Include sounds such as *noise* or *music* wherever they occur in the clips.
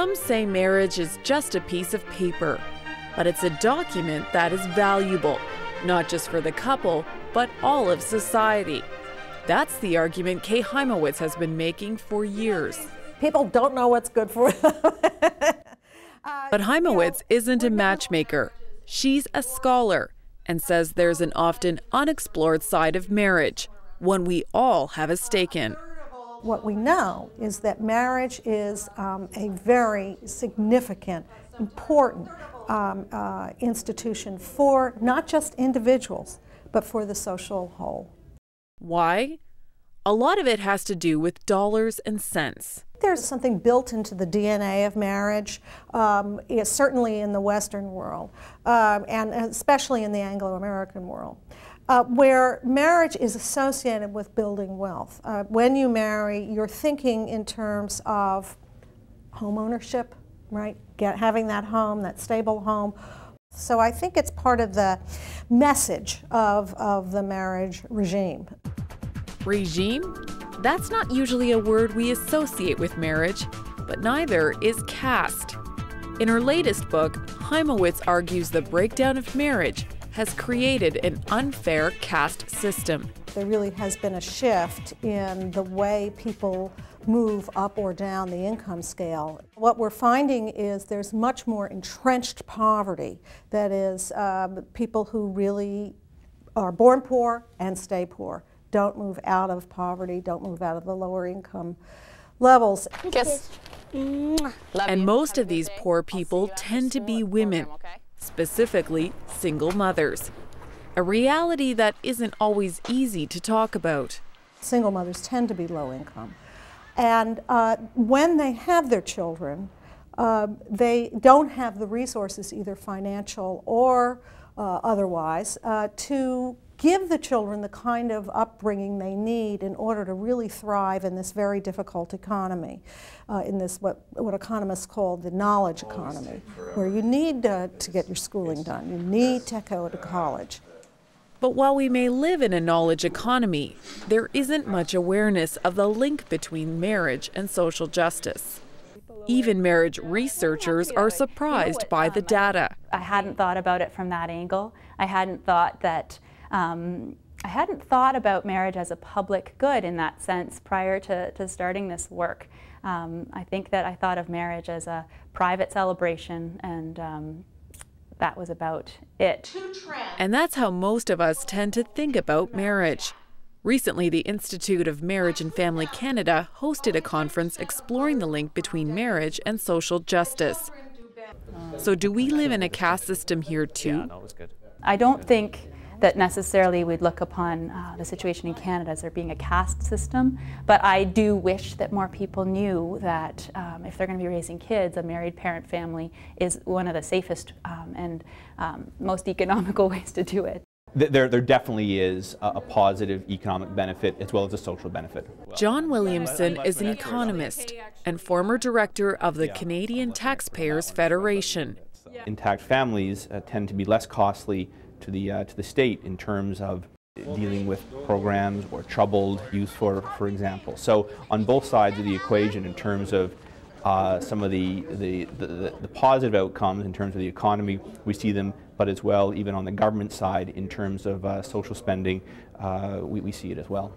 Some say marriage is just a piece of paper, but it's a document that is valuable, not just for the couple, but all of society. That's the argument Kay Hymowitz has been making for years. People don't know what's good for them. *laughs* Uh, but Hymowitz isn't a matchmaker. She's a scholar and says there's an often unexplored side of marriage, one we all have a stake in. What we know is that marriage is um, a very significant, important um, uh, institution for not just individuals, but for the social whole. Why? A lot of it has to do with dollars and cents. There's something built into the DNA of marriage, um, certainly in the Western world, um, and especially in the Anglo American world. Uh, where marriage is associated with building wealth. Uh, when you marry, you're thinking in terms of home ownership, right? Get, having that home, that stable home. So I think it's part of the message of, of the marriage regime. Regime? That's not usually a word we associate with marriage, but neither is caste. In her latest book, Hymowitz argues the breakdown of marriage has created an unfair caste system. There really has been a shift in the way people move up or down the income scale. What we're finding is there's much more entrenched poverty. That is, um, people who really are born poor and stay poor don't move out of poverty, don't move out of the lower income levels. Kiss. And most of these poor people tend to be women, specifically single mothers. A reality that isn't always easy to talk about. Single mothers tend to be low income. And uh, when they have their children, uh, they don't have the resources, either financial or uh, otherwise, uh, to give the children the kind of upbringing they need in order to really thrive in this very difficult economy, uh, in this what, what economists call the knowledge economy, where you need uh, to get your schooling done, you need to go to college. But while we may live in a knowledge economy, there isn't much awareness of the link between marriage and social justice. Even marriage researchers are surprised by the data. I hadn't thought about it from that angle. I hadn't thought that um, I hadn't thought about marriage as a public good in that sense prior to, to starting this work. Um, I think that I thought of marriage as a private celebration and um, that was about it. And that's how most of us tend to think about marriage. Recently, the Institute of Marriage and Family Canada hosted a conference exploring the link between marriage and social justice. So, do we live in a caste system here too? I don't think that necessarily we'd look upon uh, the situation in Canada as there being a caste system, but I do wish that more people knew that um, if they're going to be raising kids, a married parent family is one of the safest um, and um, most economical *laughs* ways to do it. There, there definitely is a, positive economic benefit as well as a social benefit. John Williamson is an economist and former director of the Canadian Taxpayers Federation. Intact families uh, tend to be less costly to the, uh, to the state in terms of dealing with programs or troubled youth, for, for example. So on both sides of the equation in terms of uh, some of the, the, the, the, positive outcomes in terms of the economy, we see them, but as well even on the government side in terms of uh, social spending, uh, we, we see it as well.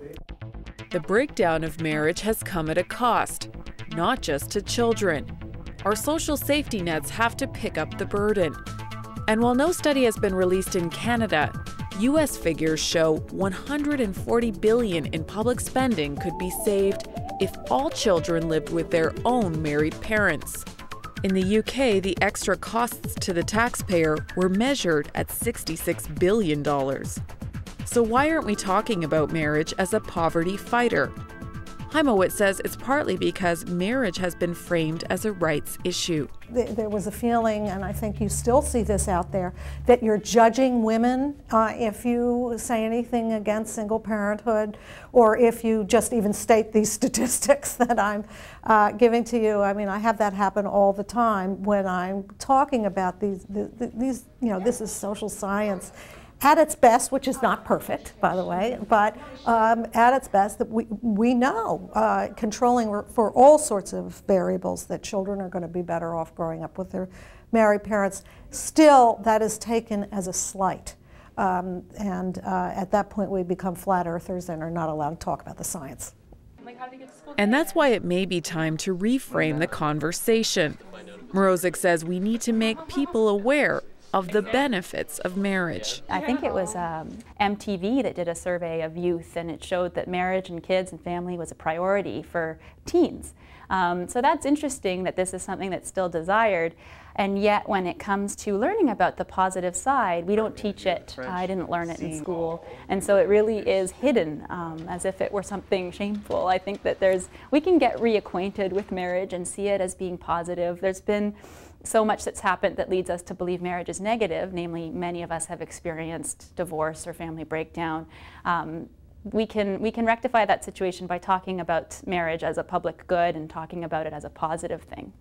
The breakdown of marriage has come at a cost, not just to children. Our social safety nets have to pick up the burden. And while no study has been released in Canada, US figures show 140 billion in public spending could be saved if all children lived with their own married parents. In the UK, the extra costs to the taxpayer were measured at $66 billion. So, why aren't we talking about marriage as a poverty fighter? Hymowitz says it's partly because marriage has been framed as a rights issue. There was a feeling, and I think you still see this out there, that you're judging women uh, if you say anything against single parenthood or if you just even state these *laughs* statistics that I'm uh, giving to you. I mean, I have that happen all the time when I'm talking about these, these you know, this is social science at its best, which is not perfect, by the way, but um, at its best, that we, we know uh, controlling for all sorts of variables that children are going to be better off growing up with their married parents. Still, that is taken as a slight. Um, and uh, at that point, we become flat earthers and are not allowed to talk about the science. And that's why it may be time to reframe the conversation. Mrozek says we need to make people aware of the benefits of marriage. I think it was um, MTV that did a survey of youth, and it showed that marriage and kids and family was a priority for teens. Um, so that's interesting that this is something that's still desired. And yet, when it comes to learning about the positive side, we don't teach it. I didn't learn it in school. And so it really is hidden um, as if it were something shameful. I think that there's, we can get reacquainted with marriage and see it as being positive. There's been so much that's happened that leads us to believe marriage is negative, namely, many of us have experienced divorce or family breakdown. Um, we can, we can rectify that situation by talking about marriage as a public good and talking about it as a positive thing.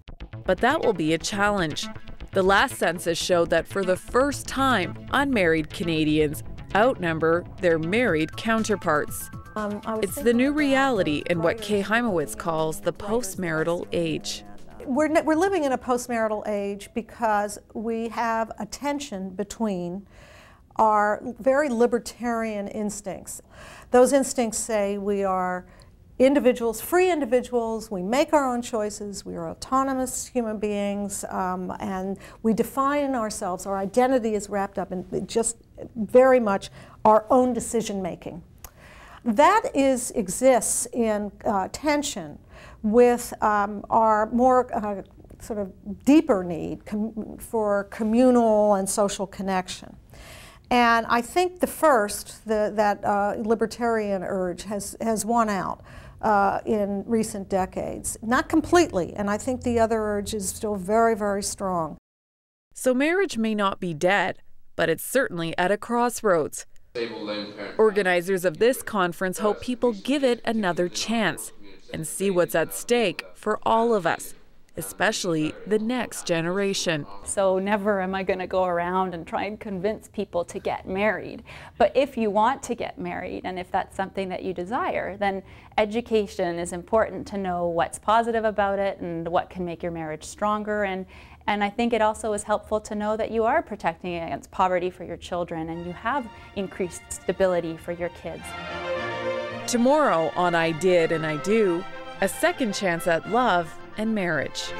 But that will be a challenge. The last census showed that for the first time, unmarried Canadians outnumber their married counterparts. Um, it's the new reality in what Kay Hymowitz calls the postmarital age. We're, we're living in a postmarital age because we have a tension between our very libertarian instincts. Those instincts say we are individuals, free individuals, we make our own choices, we are autonomous human beings, um, and we define ourselves, our identity is wrapped up in just very much our own decision making. That is, exists in uh, tension with um, our more uh, sort of deeper need com for communal and social connection. And I think the first, the, that uh, libertarian urge, has, has won out uh, in recent decades. Not completely, and I think the other urge is still very, very strong. So marriage may not be dead, but it's certainly at a crossroads. Organizers of this conference hope people give it another chance and see what's at stake for all of us especially the next generation. So never am I going to go around and try and convince people to get married. But if you want to get married and if that's something that you desire, then education is important to know what's positive about it and what can make your marriage stronger and and I think it also is helpful to know that you are protecting against poverty for your children and you have increased stability for your kids. Tomorrow on I Did and I Do, a second chance at love and marriage.